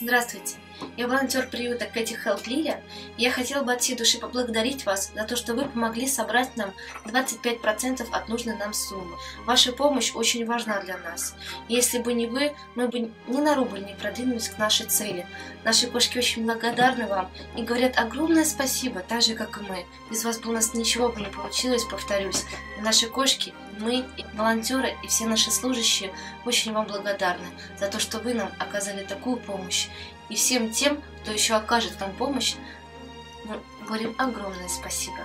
Здравствуйте! Я волонтер приюта Кэти Хелп Лиля, и я хотела бы от всей души поблагодарить вас за то, что вы помогли собрать нам 25% от нужной нам суммы. Ваша помощь очень важна для нас. И если бы не вы, мы бы ни на рубль не продвинулись к нашей цели. Наши кошки очень благодарны вам и говорят огромное спасибо, так же, как и мы. Без вас бы у нас ничего бы не получилось, повторюсь. Наши кошки мы, волонтеры и все наши служащие очень вам благодарны за то, что вы нам оказали такую помощь. И всем тем, кто еще окажет нам помощь, мы говорим огромное спасибо.